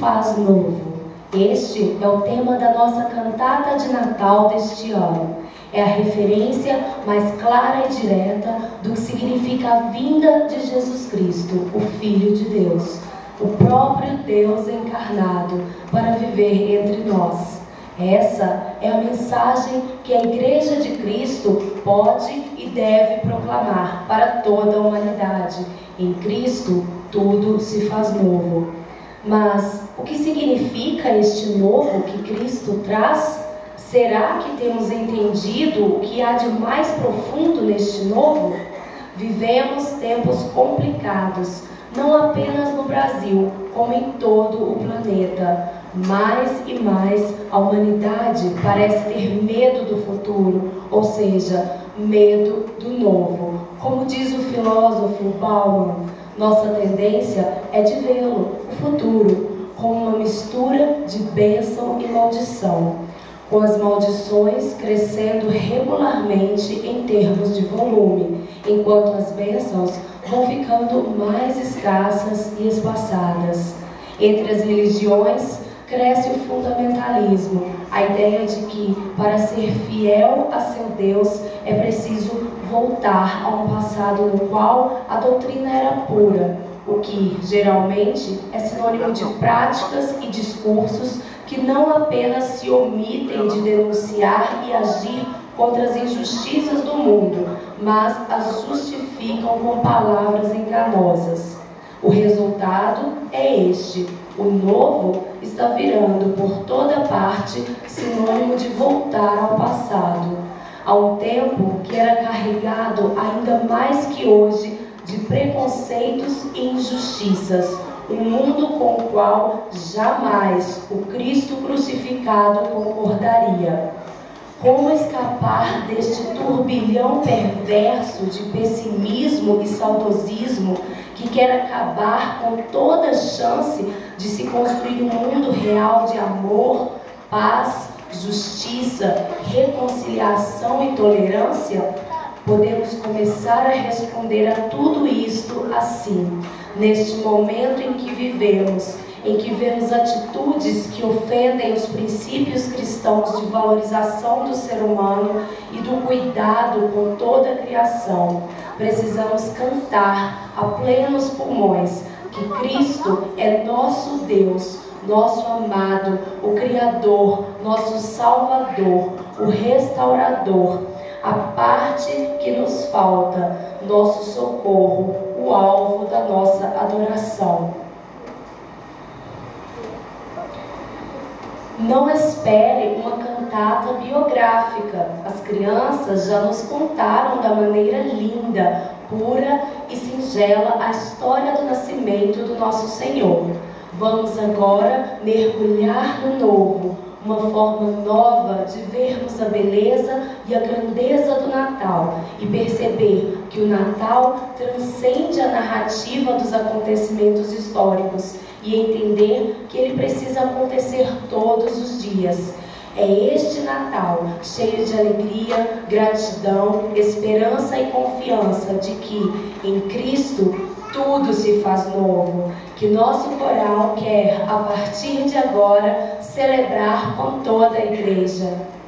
faz novo. Este é o tema da nossa cantata de Natal deste ano. É a referência mais clara e direta do que significa a vinda de Jesus Cristo, o Filho de Deus, o próprio Deus encarnado, para viver entre nós. Essa é a mensagem que a Igreja de Cristo pode e deve proclamar para toda a humanidade. Em Cristo, tudo se faz novo. Mas o que significa este novo que Cristo traz? Será que temos entendido o que há de mais profundo neste novo? Vivemos tempos complicados, não apenas no Brasil, como em todo o planeta. Mais e mais a humanidade parece ter medo do futuro, ou seja, medo do novo. Como diz o filósofo Bauman, nossa tendência é de vê-lo, o futuro, como uma mistura de bênção e maldição, com as maldições crescendo regularmente em termos de volume, enquanto as bênçãos vão ficando mais escassas e espaçadas. Entre as religiões, cresce o fundamentalismo, a ideia de que, para ser fiel a seu Deus, é preciso voltar a um passado no qual a doutrina era pura, o que geralmente é sinônimo de práticas e discursos que não apenas se omitem de denunciar e agir contra as injustiças do mundo, mas as justificam com palavras enganosas. O resultado é este: o novo está virando por toda parte sinônimo de voltar ao passado, a um tempo que era carregado ainda mais que hoje de preconceitos e injustiças, um mundo com o qual jamais o Cristo crucificado concordaria. Como escapar deste turbilhão perverso de pessimismo e saudosismo que quer acabar com toda chance de se construir um mundo real de amor, paz, justiça, reconciliação e tolerância? Podemos começar a responder a tudo isto assim, neste momento em que vivemos, em que vemos atitudes que ofendem os princípios cristãos de valorização do ser humano e do cuidado com toda a criação. Precisamos cantar a plenos pulmões que Cristo é nosso Deus, nosso amado, o Criador, nosso Salvador, o Restaurador, a parte que nos falta, nosso socorro, o alvo da nossa adoração. Não espere uma cantata biográfica. As crianças já nos contaram da maneira linda, pura e singela a história do nascimento do nosso Senhor. Vamos agora mergulhar no novo, uma forma nova de vermos a beleza e a grandeza do Natal e perceber que o Natal transcende a narrativa dos acontecimentos históricos e entender que ele precisa acontecer todos os dias. É este Natal cheio de alegria, gratidão, esperança e confiança de que em Cristo tudo se faz novo. Que nosso coral quer, a partir de agora, celebrar com toda a igreja.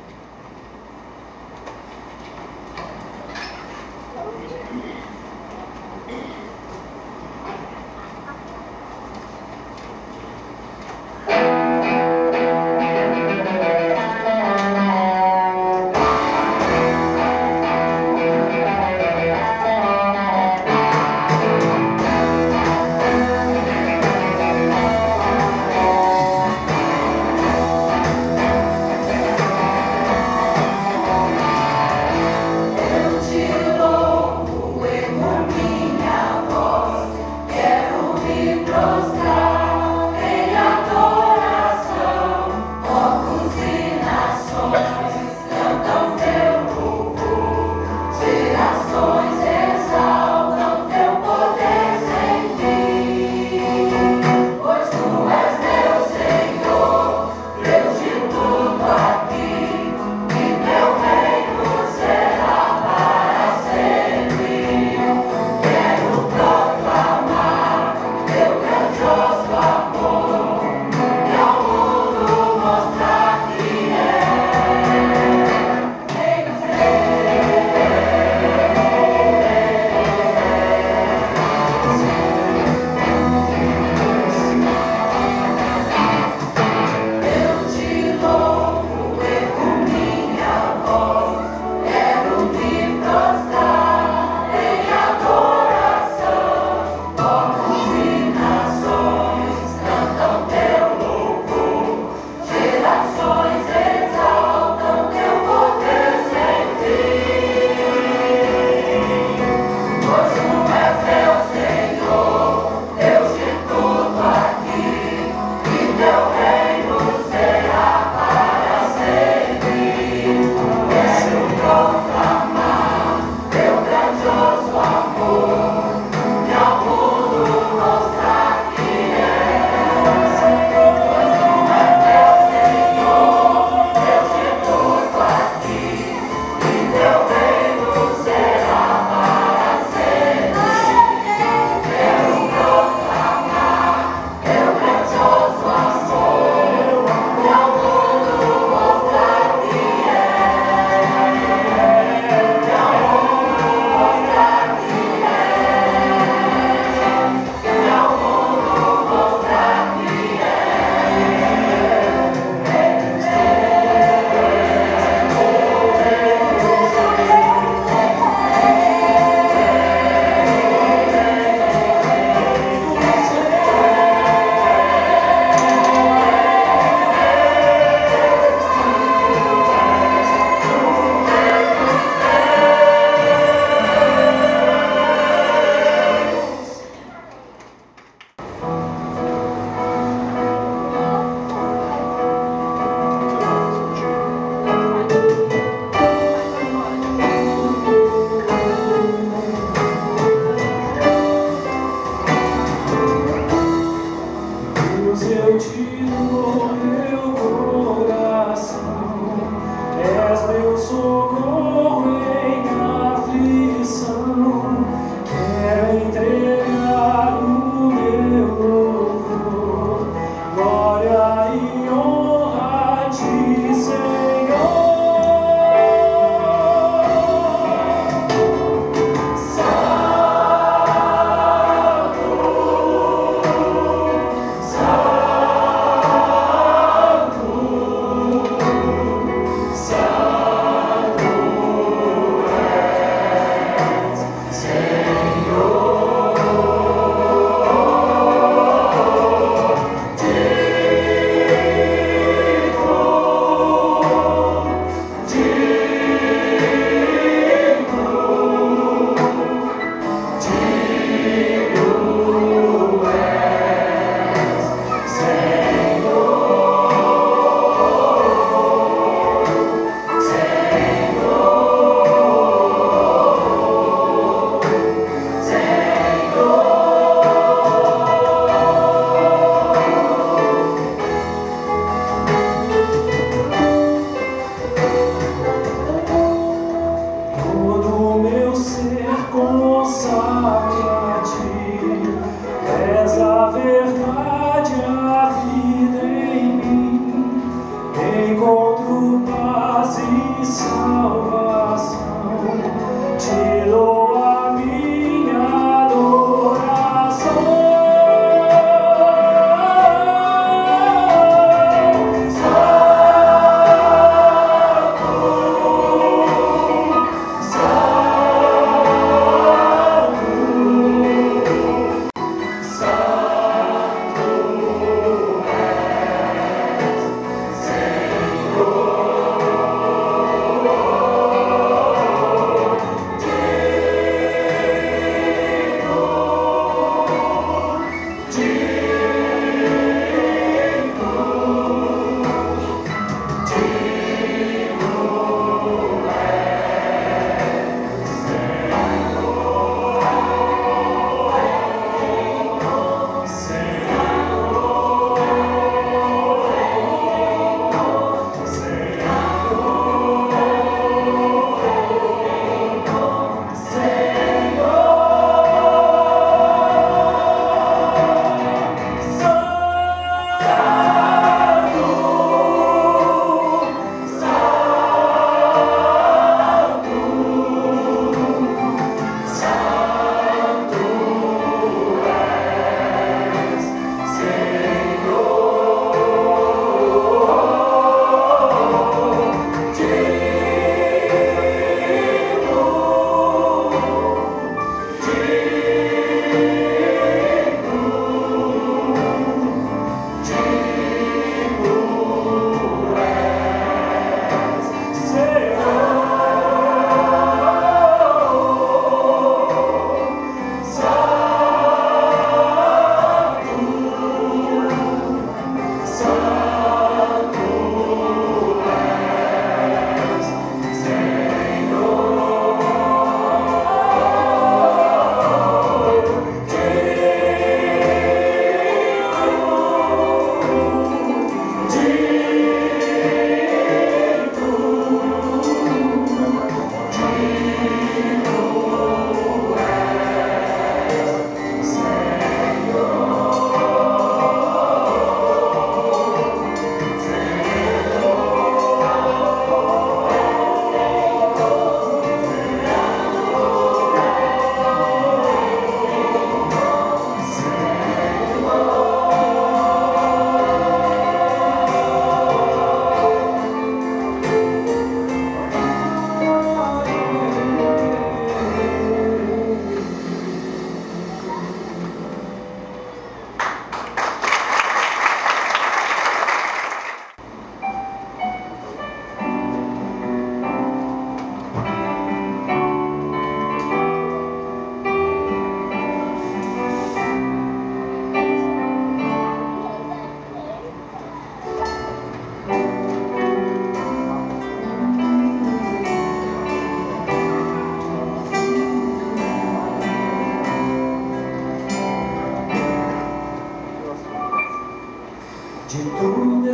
Quando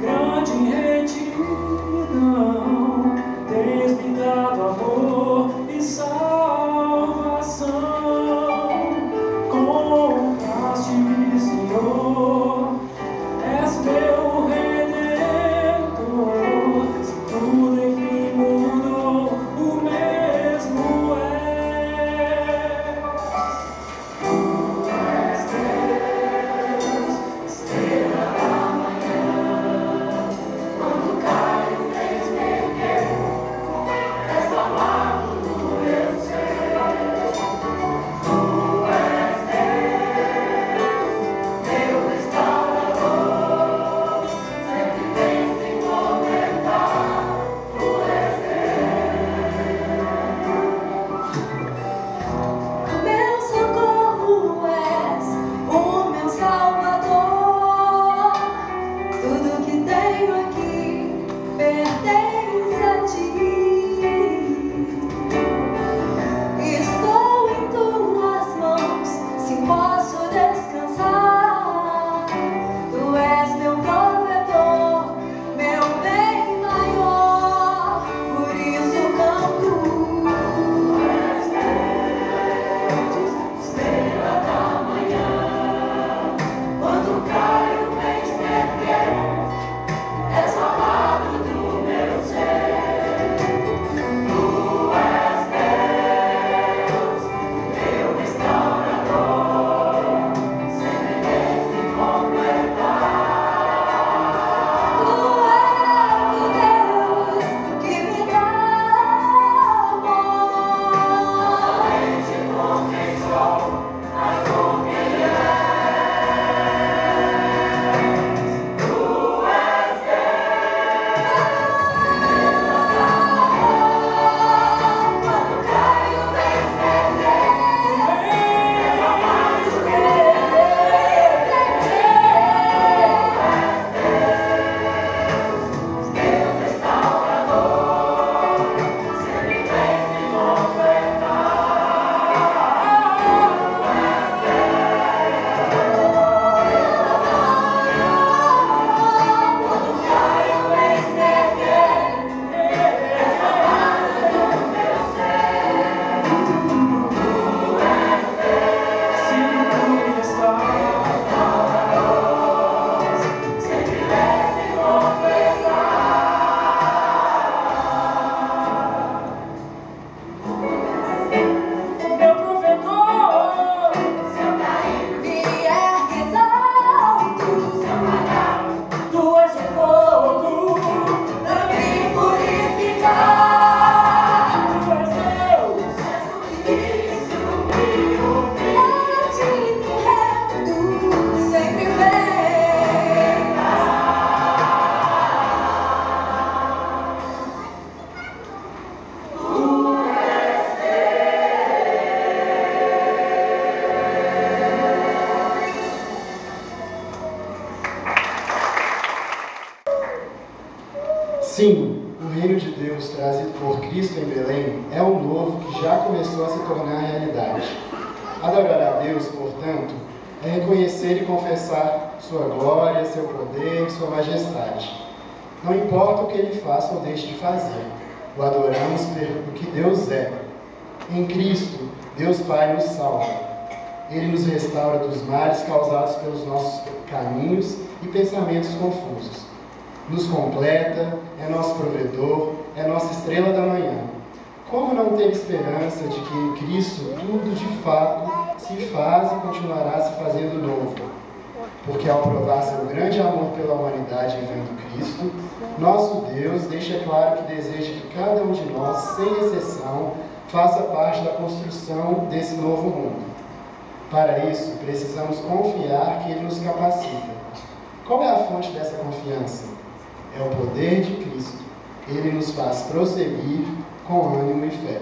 cai o mês da manhã. Como não ter esperança de que em Cristo tudo de fato se faz e continuará se fazendo novo? Porque ao provar seu grande amor pela humanidade enviando Cristo, nosso Deus deixa claro que deseja que cada um de nós, sem exceção, faça parte da construção desse novo mundo. Para isso, precisamos confiar que Ele nos capacita. Qual é a fonte dessa confiança? É o poder de Cristo. Ele nos faz prosseguir com ânimo e fé.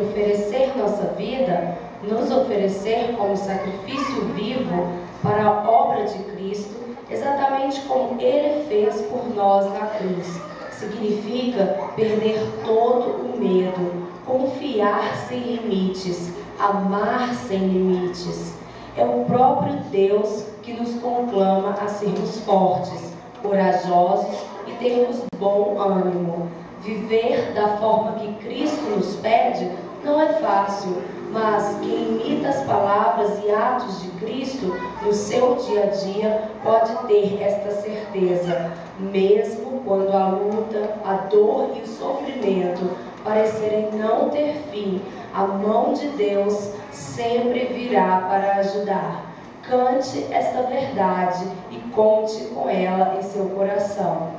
Oferecer nossa vida, nos oferecer como sacrifício vivo para a obra de Cristo, exatamente como Ele fez por nós na cruz. Significa perder todo o medo, confiar sem limites, amar sem limites. É o próprio Deus que nos conclama a sermos fortes, corajosos e termos bom ânimo. Viver da forma que Cristo nos pede não é fácil, mas quem imita as palavras e atos de Cristo no seu dia a dia pode ter esta certeza, mesmo quando a luta, a dor e o sofrimento parecerem não ter fim, a mão de Deus sempre virá para ajudar. Cante esta verdade e conte com ela em seu coração.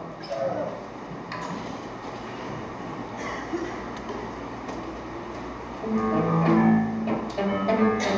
Thank you.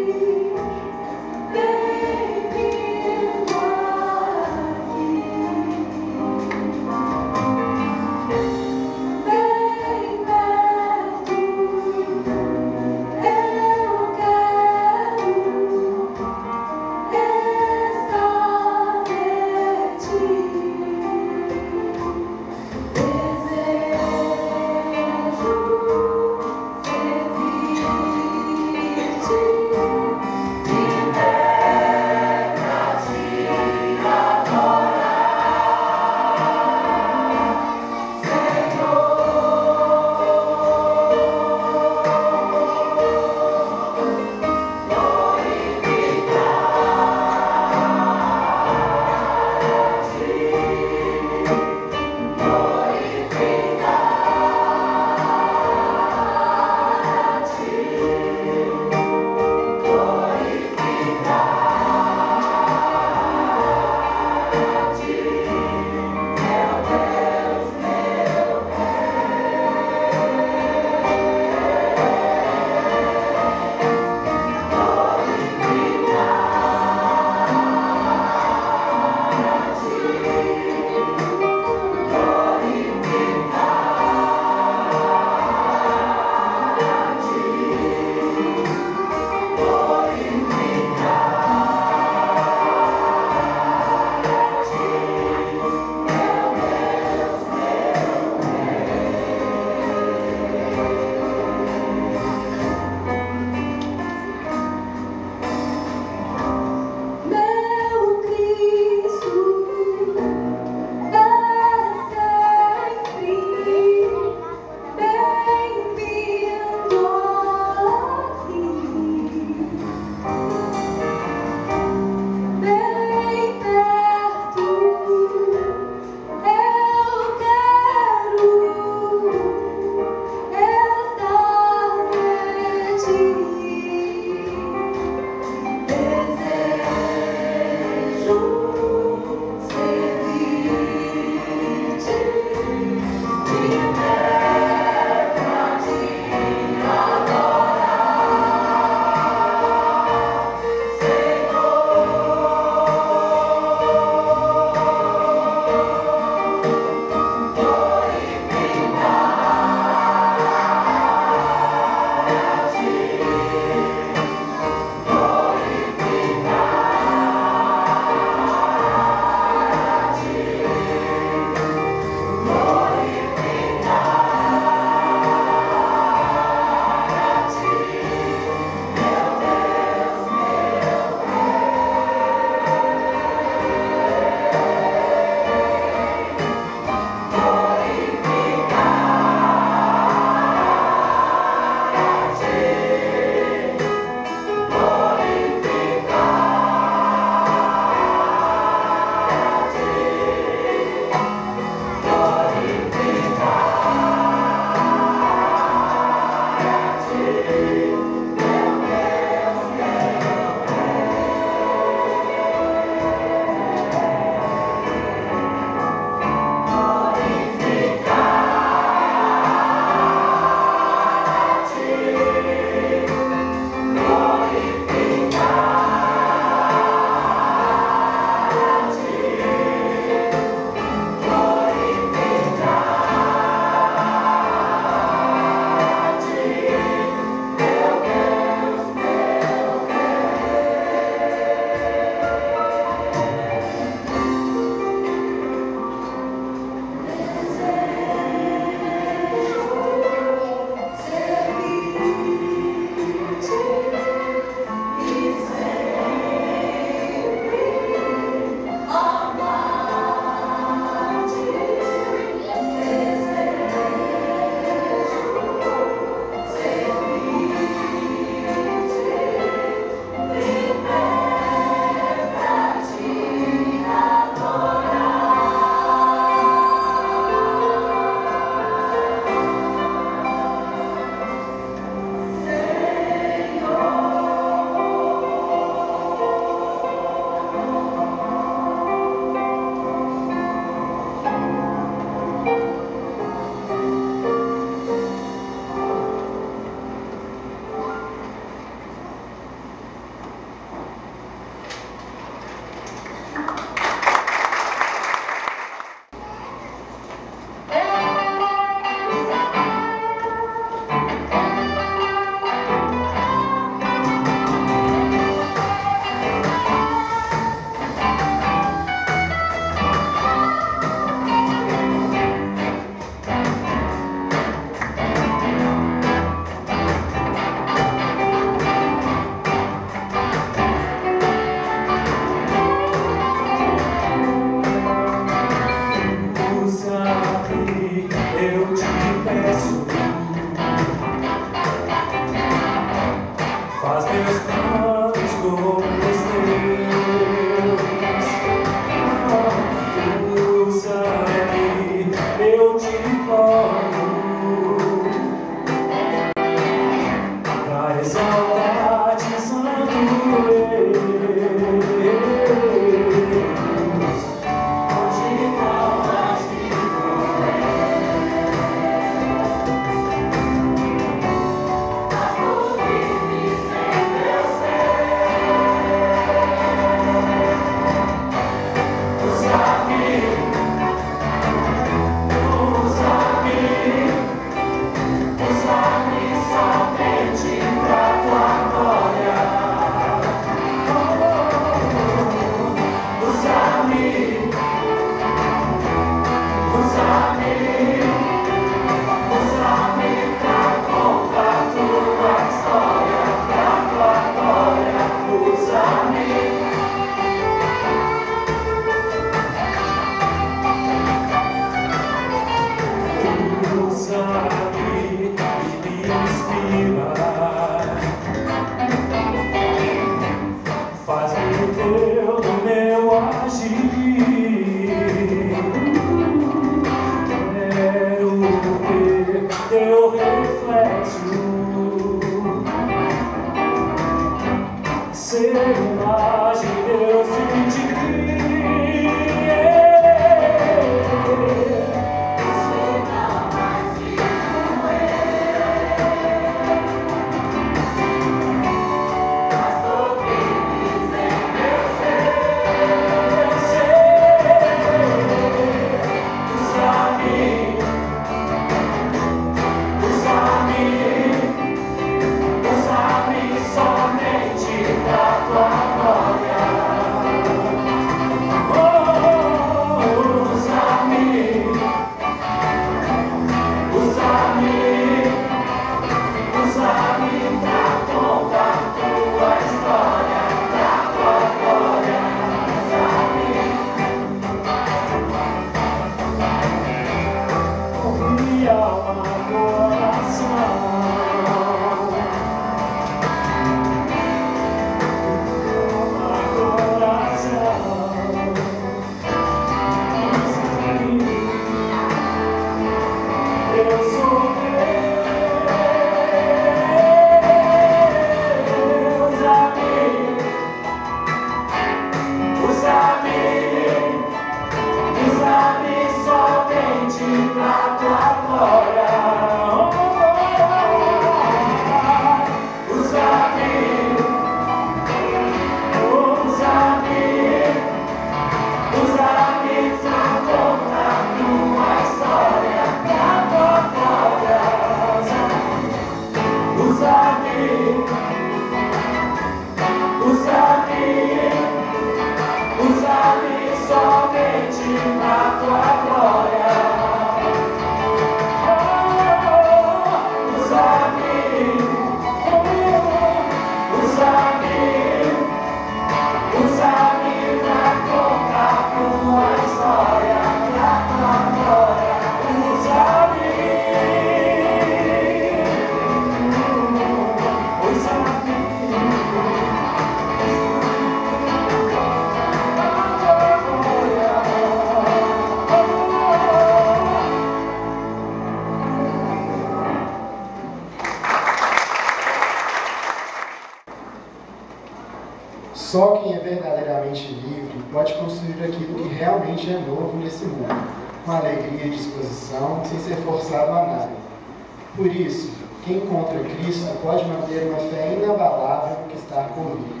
Pode manter uma fé inabalável que está vir.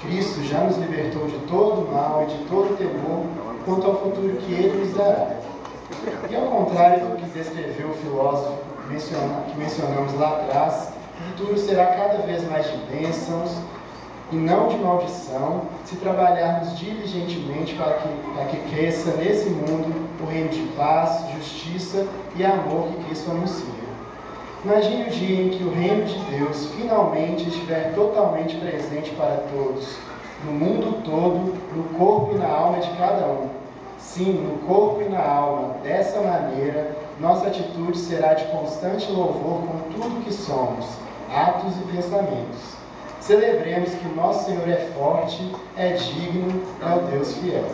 Cristo já nos libertou de todo mal e de todo temor quanto ao futuro que Ele nos dará. E ao contrário do que descreveu o filósofo que mencionamos lá atrás, o futuro será cada vez mais de bênçãos, e não de maldição, se trabalharmos diligentemente para que, para que cresça nesse mundo o reino de paz, justiça e amor que Cristo anuncia. Imagine o dia em que o reino de Deus finalmente estiver totalmente presente para todos, no mundo todo, no corpo e na alma de cada um. Sim, no corpo e na alma. Dessa maneira, nossa atitude será de constante louvor com tudo que somos, atos e pensamentos. Celebremos que nosso Senhor é forte, é digno, é o Deus fiel.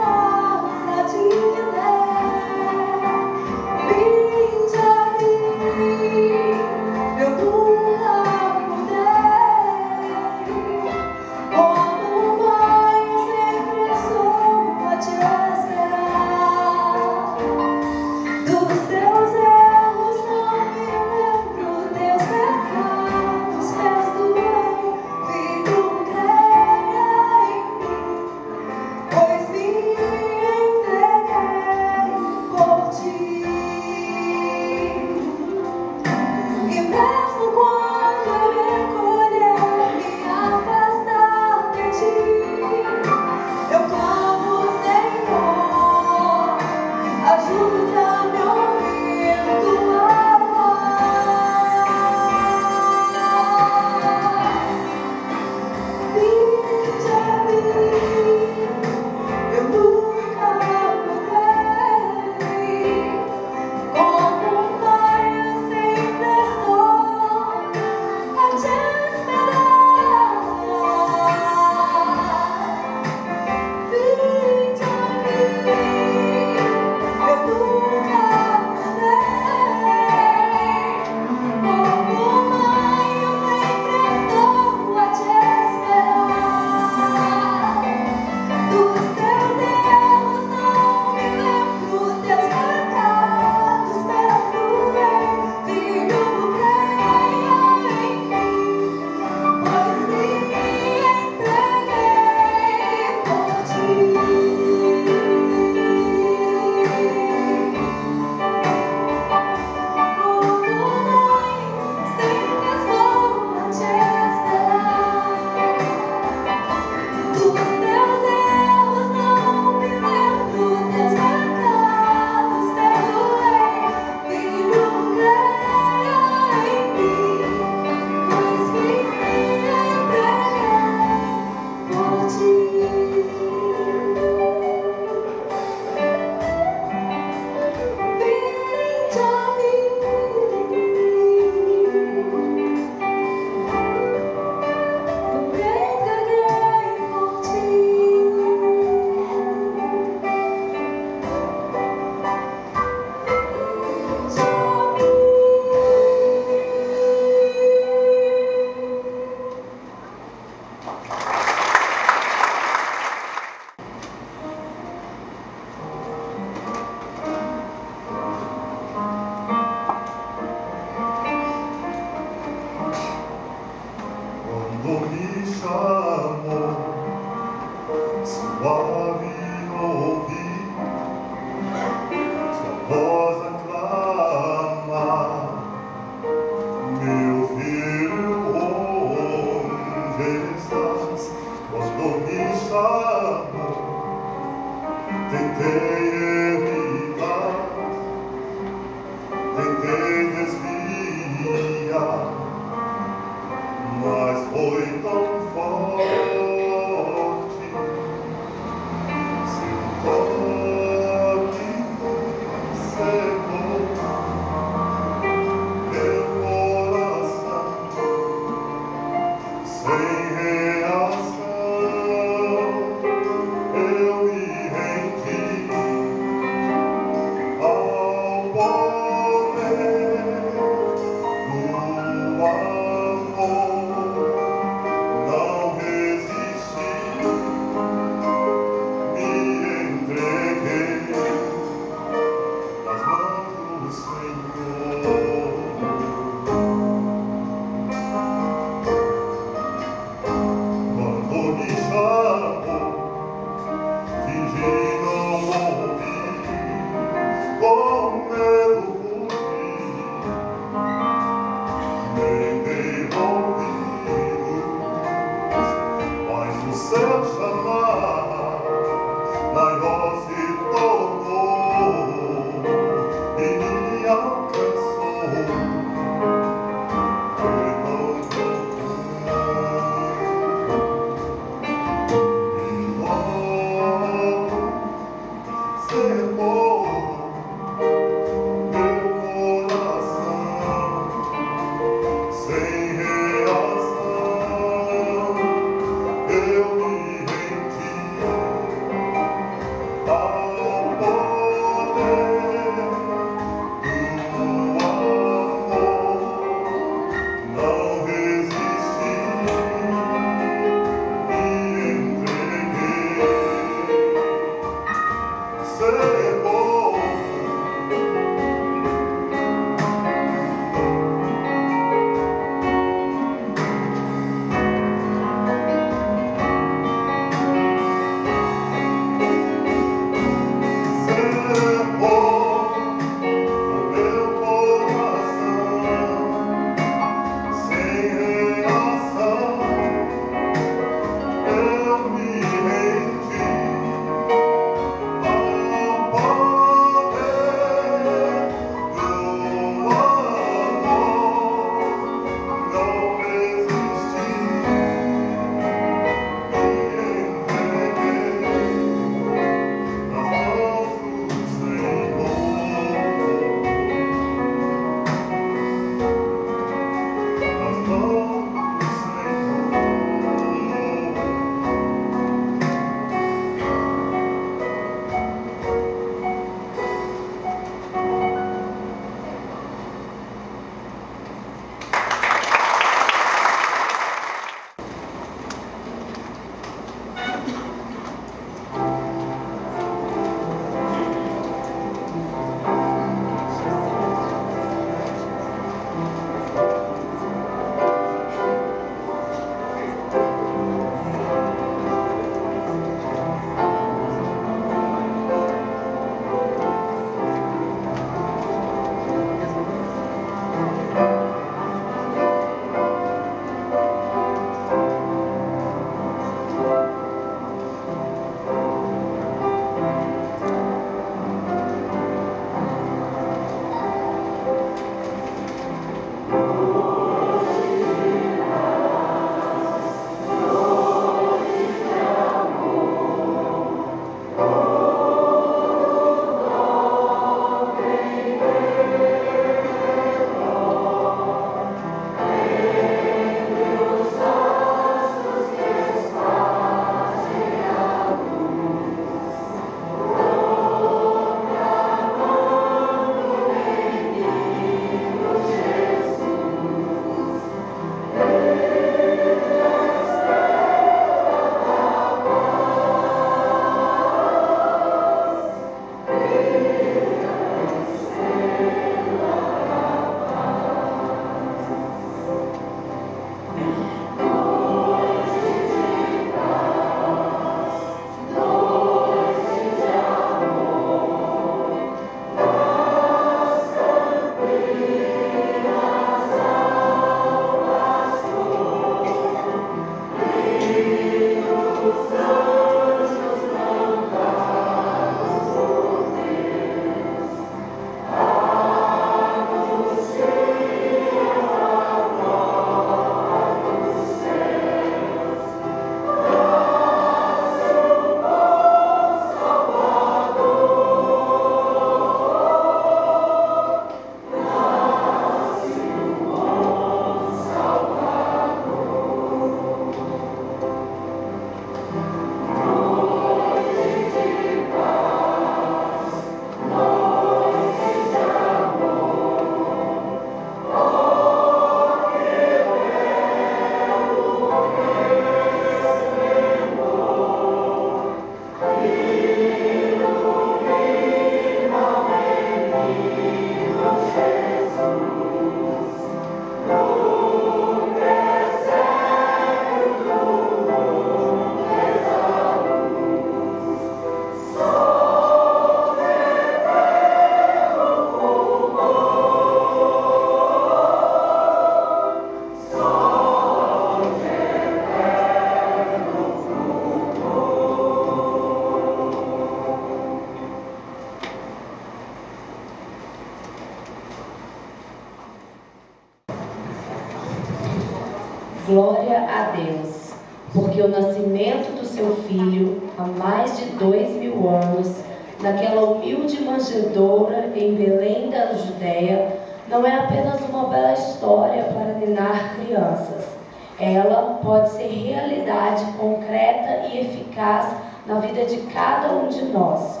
Realidade concreta e eficaz na vida de cada um de nós.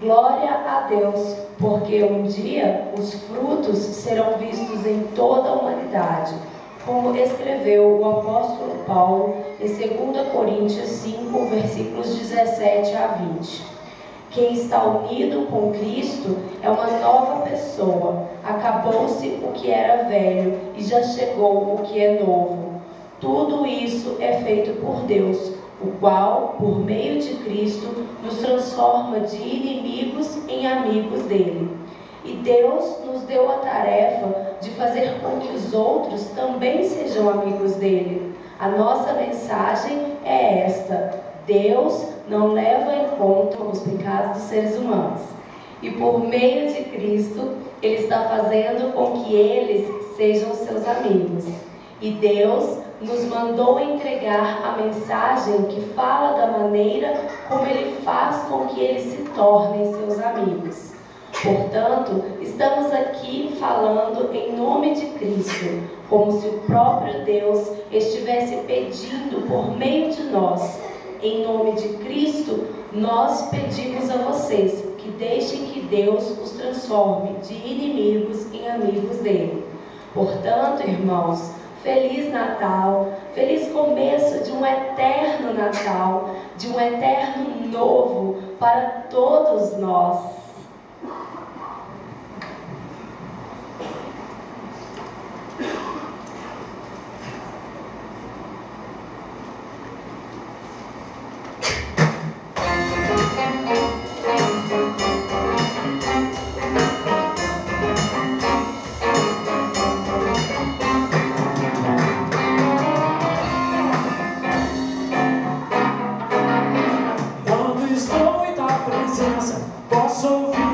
Glória a Deus, porque um dia os frutos serão vistos em toda a humanidade como escreveu o apóstolo Paulo em 2 Coríntios 5, versículos 17 a 20. Quem está unido com Cristo é uma nova pessoa. Acabou-se o que era velho e já chegou o que é novo. Tudo isso é feito por Deus, o qual, por meio de Cristo, nos transforma de inimigos em amigos dele e Deus nos deu a tarefa de fazer com que os outros também sejam amigos dele. A nossa mensagem é esta: Deus não leva em conta os pecados dos seres humanos. E por meio de Cristo, Ele está fazendo com que eles sejam seus amigos. E Deus nos mandou entregar a mensagem que fala da maneira como Ele faz com que eles se tornem seus amigos. Portanto, estamos aqui falando em nome de Cristo, como se o próprio Deus estivesse pedindo por meio de nós. Em nome de Cristo, nós pedimos a vocês que deixem que Deus os transforme de inimigos em amigos dele. Portanto, irmãos, Feliz Natal, feliz começo de um eterno Natal, de um eterno novo para todos nós. Posso ouvir.